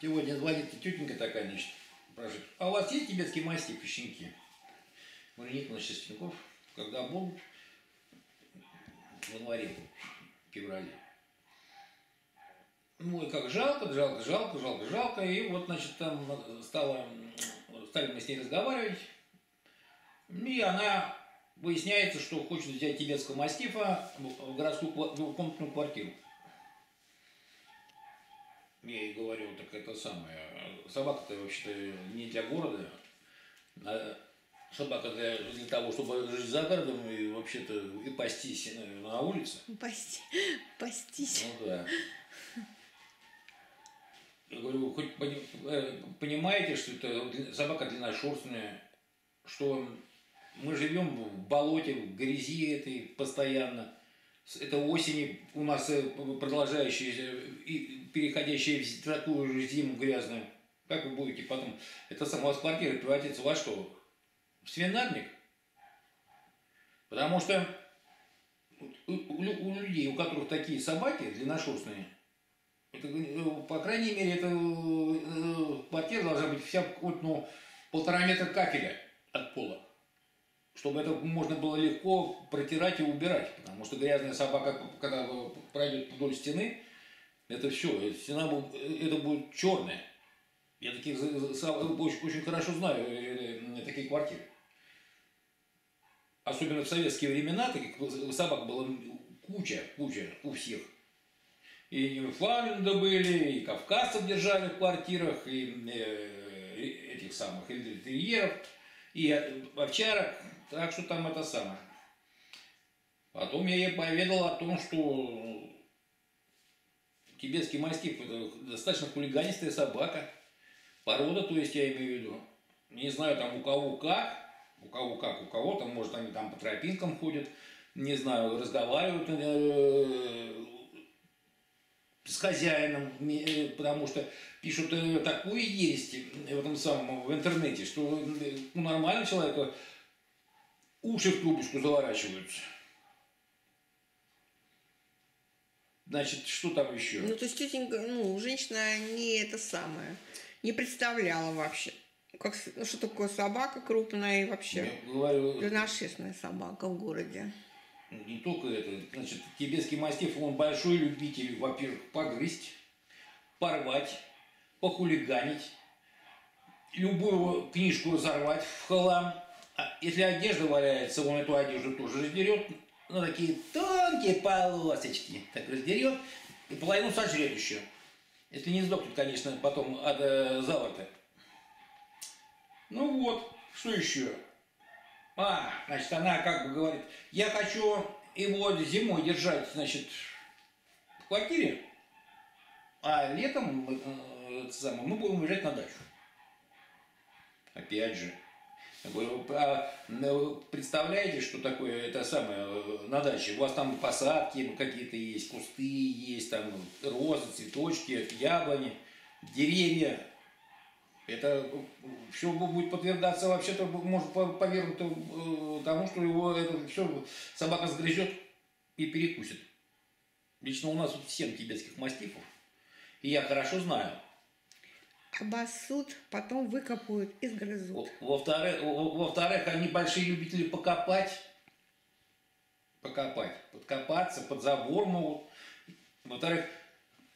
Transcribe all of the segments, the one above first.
Сегодня звонит тетенька такая, значит, спрашивает, а у вас есть тибетские мастифы, щенки? Говорю, нет у нас сейчас щенков. Когда будут? В январе, феврале. Ну и как жалко, жалко, жалко, жалко, жалко. И вот, значит, там стало, стали мы с ней разговаривать. И она выясняется, что хочет взять тибетского мастифа в городскую двухкомнатную квартиру. Я ей говорю, так это самое, собака-то вообще-то не для города, а собака для, для того, чтобы жить за городом и вообще-то и пастись на улице. Пасти, пастись. Ну да. Я говорю, хоть э, понимаете, что это собака длинношерстная, что мы живем в болоте, в грязи этой постоянно. Это осени у нас э, продолжающаяся и переходящая в такую же зиму грязную. Как вы будете потом? Это сама вас квартира превратится во что? В свинарник? Потому что у, у, у людей, у которых такие собаки длинношерстные, это, э, по крайней мере, эта э, квартира должна быть вся вот, ну, полтора метра кафеля от пола чтобы это можно было легко протирать и убирать. Потому что грязная собака, когда пройдет вдоль стены, это все, стена это будет черная. Я таких очень, очень хорошо знаю э, э, такие квартиры. Особенно в советские времена таких собак было куча, куча у всех. И Ньюфаундленда были, и кавказцев держали в квартирах, и э, этих самых рельтерьеров, и овчарок. Так что там это самое. Потом я ей поведал о том, что тибетский мастиф достаточно хулиганистая собака. Порода, то есть я имею в виду. Не знаю там у кого как, у кого как, у кого там, может они там по тропинкам ходят, не знаю, разговаривают э, с хозяином, э, потому что пишут э, такую есть в этом самом в интернете, что у нормального человека уши в трубочку заворачиваются. Значит, что там еще? Ну, то есть тетенька, ну, женщина не это самое, не представляла вообще. Как, ну, что такое собака крупная и вообще Я говорю, длинношерстная собака в городе. Не только это. Значит, тибетский мастиф, он большой любитель, во-первых, погрызть, порвать, похулиганить, любую книжку разорвать в хлам, а если одежда валяется, он эту одежду тоже раздерет на такие тонкие полосочки. Так раздерет и половину сожрет еще. Если не сдохнет, конечно, потом от э, заворота. Ну вот, что еще? А, значит, она как бы говорит, я хочу его зимой держать, значит, в квартире, а летом э, самое, мы будем уезжать на дачу. Опять же, а, ну, представляете, что такое это самое э, на даче? У вас там посадки какие-то есть, кусты есть, там розы, цветочки, яблони, деревья. Это все будет подтверждаться вообще-то, может повернуть э, тому, что его это все собака сгрызет и перекусит. Лично у нас вот 7 тибетских мастифов. И я хорошо знаю, обоссут, потом выкопают и сгрызут. Во-вторых, во-вторых, они большие любители покопать, покопать, подкопаться, под забор могут. Во-вторых,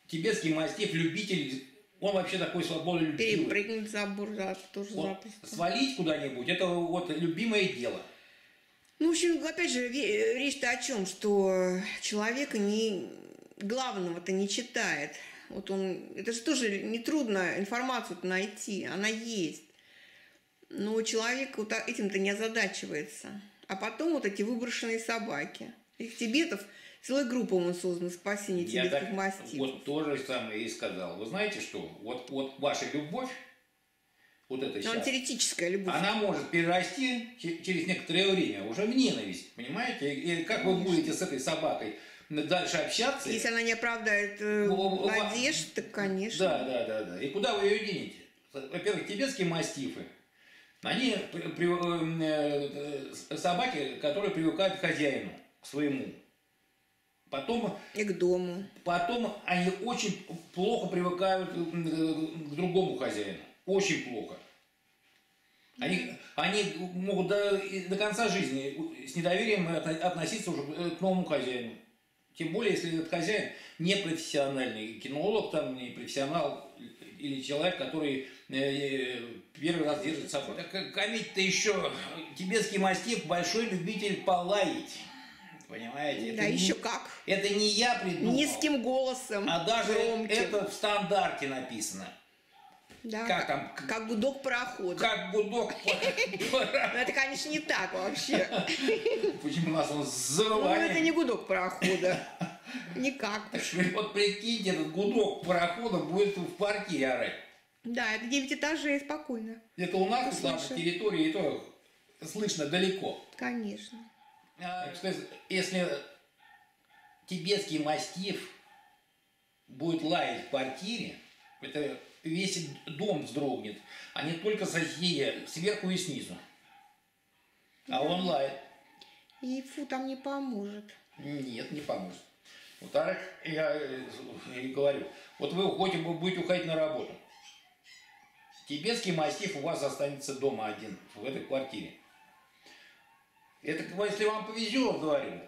тибетский мастиф любитель, он вообще такой свободный любитель. Перепрыгнуть забор, да, тоже вот, запросто. Свалить куда-нибудь, это вот любимое дело. Ну, в общем, опять же, речь-то о чем, что человека не главного-то не читает. Вот он, это же тоже нетрудно информацию найти, она есть. Но человек вот этим-то не озадачивается. А потом вот эти выброшенные собаки. Их тибетов, целая группа он создан спасение тибетских мастифов. Вот то же самое и сказал. Вы знаете что? Вот, вот ваша любовь, вот это сейчас, она теоретическая любовь. Она может перерасти через некоторое время уже в ненависть, понимаете? И как вы будете с этой собакой дальше общаться. Если она не оправдает э, надежд, то, конечно. Да, да, да, да. И куда вы ее денете? Во-первых, тибетские мастифы. Они при, э, э, собаки, которые привыкают к хозяину, к своему. Потом, И к дому. потом они очень плохо привыкают к другому хозяину. Очень плохо. Они, они могут до, до конца жизни с недоверием отно- относиться уже к новому хозяину. Тем более, если этот хозяин не профессиональный кинолог, там, не профессионал или человек, который э, первый раз держит собаку. Так комить-то еще тибетский мастиф большой любитель полаять. Понимаете? Да, Это не- еще как. Это не я придумал. Низким голосом. А даже громким. это в стандарте написано. Да, как там? Как гудок парохода. Как гудок. Но это, конечно, не так вообще. Почему у нас он с Ну, это не гудок парохода. Никак. Вот прикиньте, этот гудок парохода будет в квартире орать. Да, это 9 этажей спокойно. Это у нас Ну, на территории, и то слышно далеко. Конечно. А, кстати, Если тибетский мастиф будет лаять в квартире, это весь дом вздрогнет, а не только соседи сверху и снизу. А он лает. И фу, там не поможет. Нет, не поможет. Во-вторых, я э, и говорю, вот вы уходите, вы будете уходить на работу. Тибетский мастиф у вас останется дома один, в этой квартире. Это если вам повезет, говорю.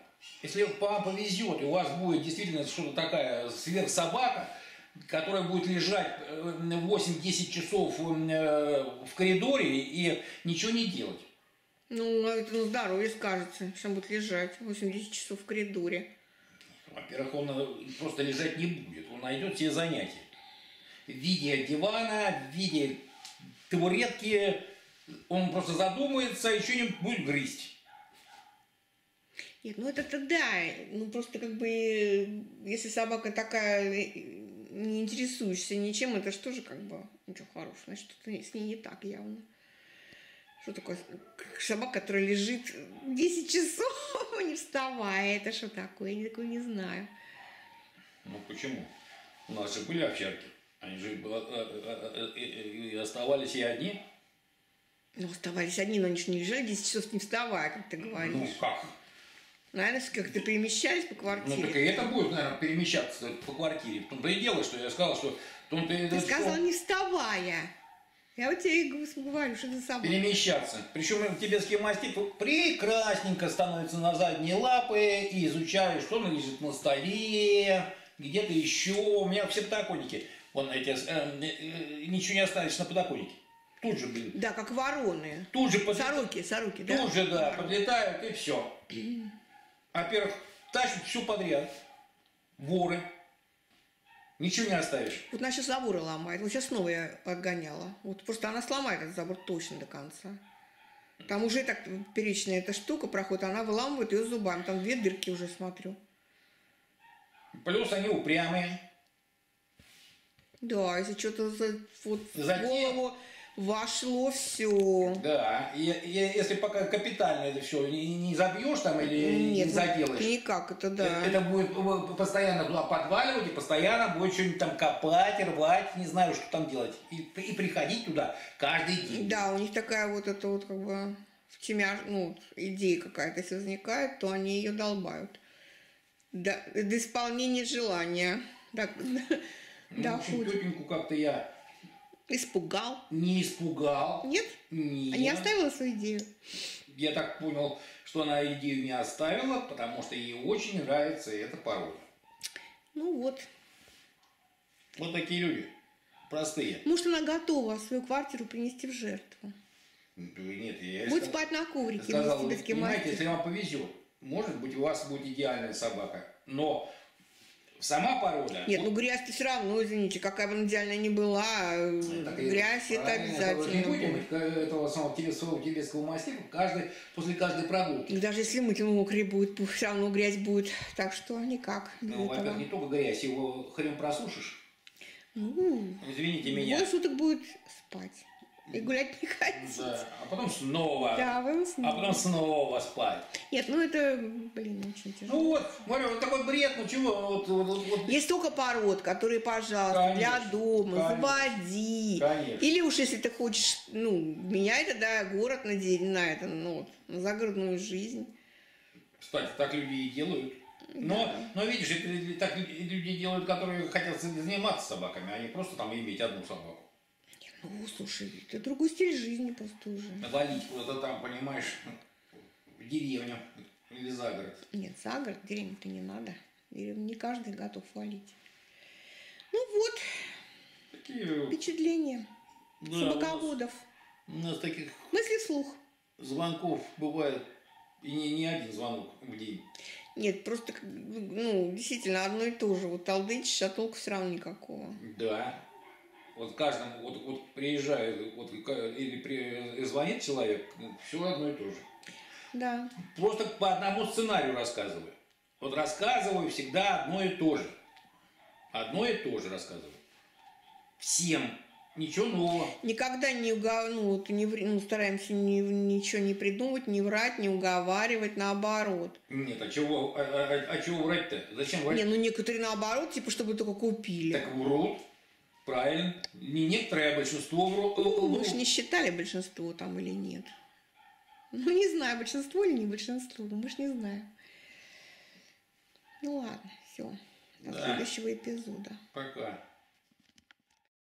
Если вам повезет, и у вас будет действительно что-то такая сверхсобака, которая будет лежать э, 8-10 часов э, в коридоре и ничего не делать. Ну, это на здоровье скажется, что он будет лежать 80 часов в коридоре. Во-первых, он э, просто лежать не будет, он найдет себе занятие. В виде дивана, в виде табуретки, он просто задумается и что-нибудь будет грызть. Нет, ну это тогда, ну просто как бы, э, если собака такая, э, не интересуешься ничем, это что же как бы ничего хорошего, значит, что-то с ней не так явно. Что такое собака, которая лежит 10 часов, не вставая, это что такое, я такое не знаю. Ну почему? У нас же были овчарки. Они же э, э, э, и оставались и одни. Ну, оставались одни, но они же не лежали 10 часов не вставая, как ты Ну говоришь. как? Наверное, как-то перемещались по Ну квартире. так и это будет, наверное, перемещаться по квартире. В том-то и дело, что я сказал, что в том-то и Ты что сказал, не вставая. Я вот тебе и говорю, что за собака. перемещаться. Причем тибетский мастиф прекрасненько становится на задние лапы и изучает, что он лежит на столе, где-то еще. У меня все подоконники. Вон эти, э, э, ничего не оставишь на подоконнике. Тут же, блин. Да, как вороны. Тут же, под- Сороки, сороки, да? тут же, да, Вороны. подлетают и все. Во-первых, тащат все подряд. Воры. Ничего не оставишь. Вот она сейчас заборы ломает. Вот сейчас снова я отгоняла. Вот просто она сломает этот забор точно до конца. Там уже так перечная эта штука проходит, она выламывает ее зубами. Там две дырки уже смотрю. Плюс они упрямые. Да, если что-то за, вот Затем- голову вошло все. Да, и, и если пока капитально это все не, не забьешь там или не Нет, заделаешь, никак это да. это будет э, постоянно туда подваливать и постоянно будет что-нибудь там копать, рвать, не знаю, что там делать. И, и приходить туда каждый день. Да, у них такая вот эта вот как бы втемя, ну, вот идея какая-то, если возникает, то они ее долбают. До, до исполнения желания. Так, Ну, да, в общем, тетеньку как-то я Испугал. не испугал. Нет? Нет. А не оставила свою идею? Я так понял, что она идею не оставила, потому что ей очень нравится эта порода. Ну вот. Вот такие люди. Простые. Может, она готова свою квартиру принести в жертву. Нет, я Будет спать на коврике сказал, вместе с понимаете, если вам повезет, может быть, у вас будет идеальная собака. Но сама порода... Нет, ну грязь-то все равно, извините, какая бы она идеальная ни была, э, так грязь это обязательно. Не будем будет. этого самого тибетского, тибетского мастифа каждый, после каждой прогулки. Даже если мыть мокрый будет, все равно грязь будет. Так что никак. Ну, во-первых, не только грязь, его хрен просушишь. Ну, Извините меня. Двое суток будет спать. И гулять не хотеть. Да, а потом снова. Да, вы А уснули. потом снова спать. Нет, ну это, блин, очень тяжело. Ну вот, говорю, вот такой бред, ну чего, вот, вот, вот. Есть столько пород, которые, пожалуйста, для Конечно, дома, конечно. заводи. Конечно. Или уж если ты хочешь, ну, менять тогда город на, на это, ну, вот, на загородную жизнь. Кстати, так люди и делают. Но, Да. но видишь, это так люди делают, которые хотят заниматься собаками, а не просто там иметь одну собаку. Ну, слушай, это другой стиль жизни просто уже. Валить куда-то там, понимаешь, в деревню или за город. Нет, за город, деревню-то не надо. Деревню не каждый готов валить. Ну вот, Такие, впечатления да, у нас, собаководов. у нас таких Мысли вслух. звонков бывает и не, не один звонок в день. Нет, просто, ну, действительно, одно и то же. Вот толдычишь, а толку все равно никакого. Да. Вот каждому, вот, вот приезжает, вот, или при, звонит человек, все одно и то же. Да. Просто по одному сценарию рассказываю. Вот рассказываю всегда одно и то же. Одно и то же рассказываю. Всем. Ничего нового. Никогда не уга... ну, вот не вр- ну, стараемся ни- ничего не придумывать, не врать, не уговаривать, наоборот. Нет, а чего, а, а- а чего врать-то? Зачем врать? Не, ну некоторые наоборот, типа, чтобы только купили. Так врут. Правильно. Не некоторые, а большинство. Ну, мы же не считали большинство там или нет. Ну, не знаю, большинство или не большинство, ну, мы же не знаем. Ну ладно, все. До Да. следующего эпизода. Пока.